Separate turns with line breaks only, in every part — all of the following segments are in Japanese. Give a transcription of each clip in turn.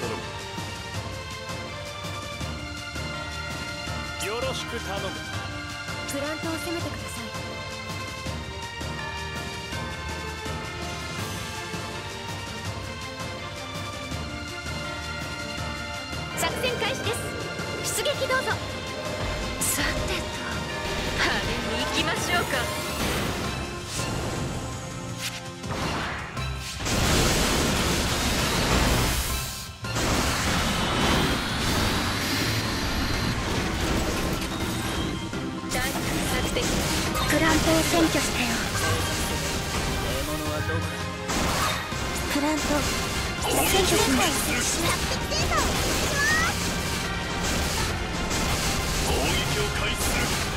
頼むよろしく頼む。
プラントを攻めてください。作戦開始です。出撃どうぞ。
さてと。派手に行きましょうか。戦
プラントを占拠したよ。
獲物はどこだ
プラント占拠します
攻撃を開始する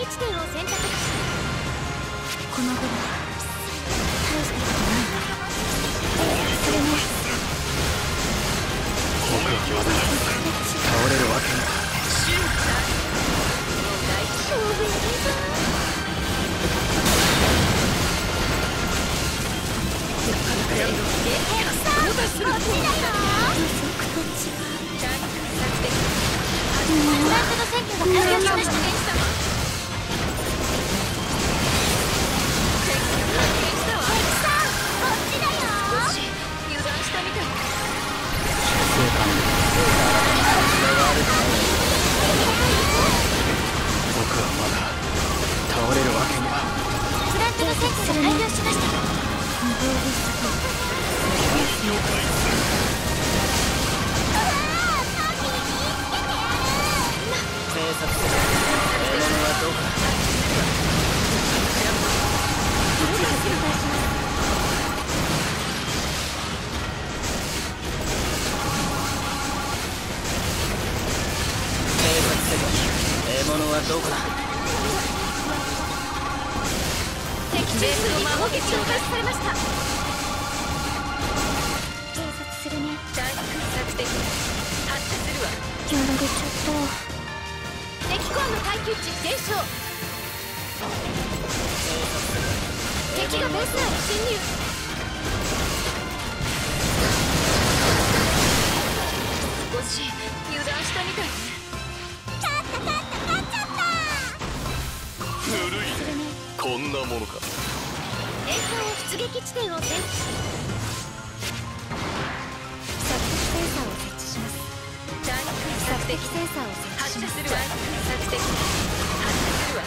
撃
地点を選択しこのぐらい大したことないわそれも
僕はまだ倒れるわけには
勝負やるぞこっちだよフランクの選挙が完了しました
Silver. 作戦発射するわ
やられちゃった敵コアの耐久値減少敵がベース内に侵入
少し油断したみたい。
古い
するね
こんなものか。
映像を出撃地点を選的センサーを設置します。
発射するわ作的発射するわ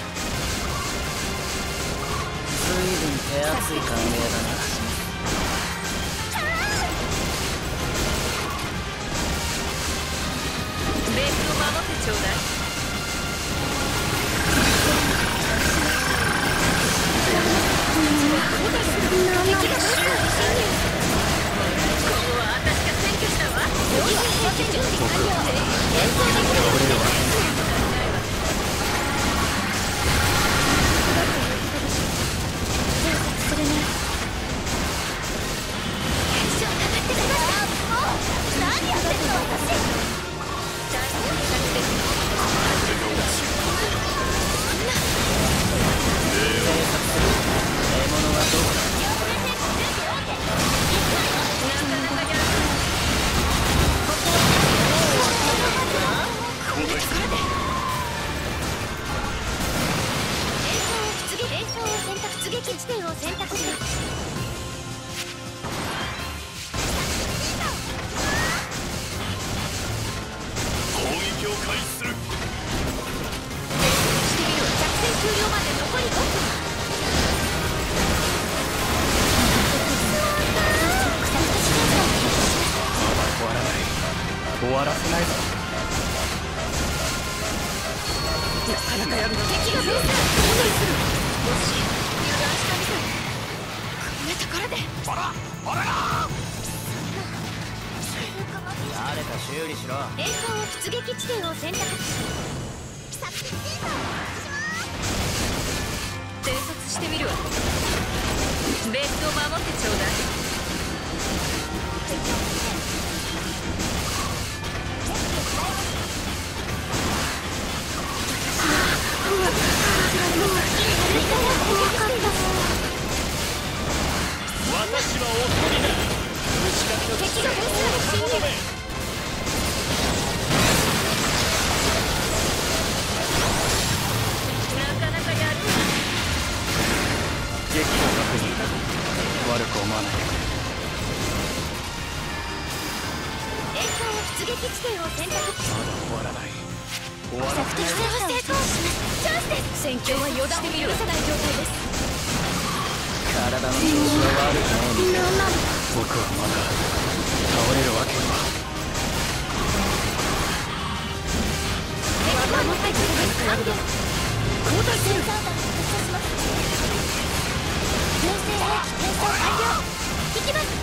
随分手厚い歓迎だな。な
かなかやるな
敵がベースから攻撃するもし油断したみたいこんなところで
ほらほら
誰か修理しろ
栄光を出撃地点を選択作戦データ
偵察してみるわベースを守ってちょうだい
出撃地点を選択。戦況は予断を許さない状態です
体の調子は悪くないみたい僕はまだ倒れるわけには
敵が持ってきてで完了交代する純正兵器転送完了引きます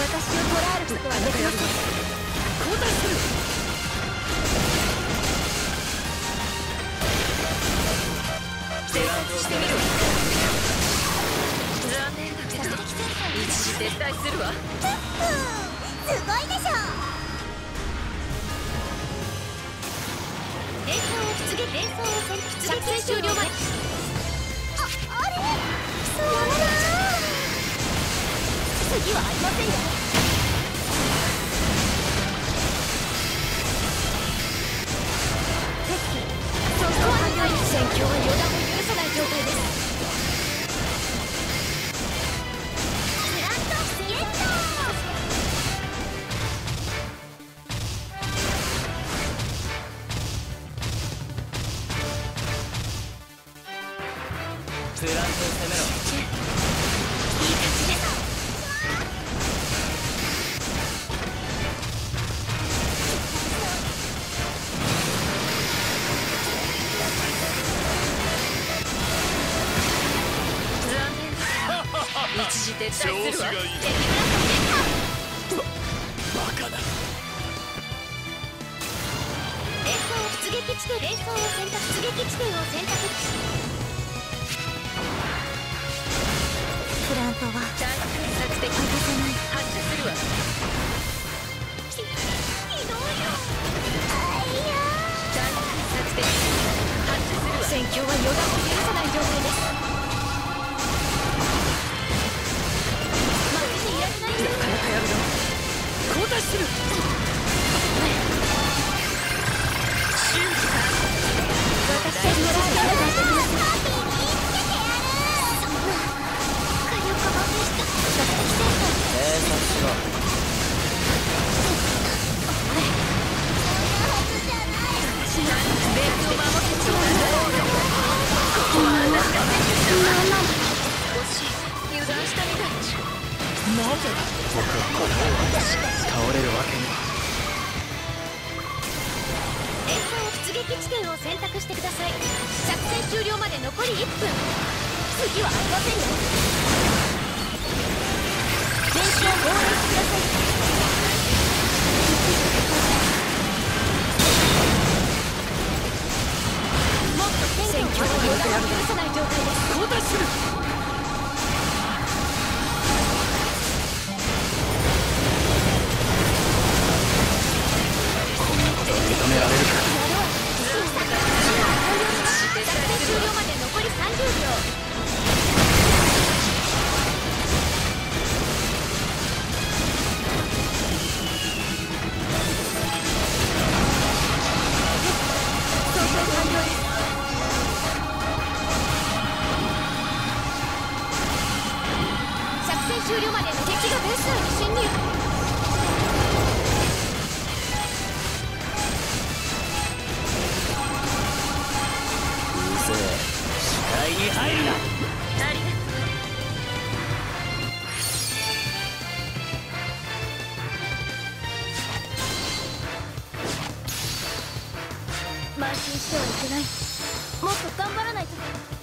私を捕らえることはできません交代する。
撤退するわ。
すごいでしょ。連想を出撃連想を選択作戦終了までああれ？そうだ次はありませんよ。戦況は予断を許さない状態です
撤退するわ
子がいい。バカだ。
連想を出撃地点。連想を選択出撃地点を選択。
交代する。
私たちのライバルだと思ってそんな火力を消した射撃センター
偵察しろ
ベースを守ってちょうだいここは。私が
倒れるわけには。
連想出撃地点を選択してください。作戦終了まで残り1分。次はありませんよ。してはいけない。もっと頑張らない
と。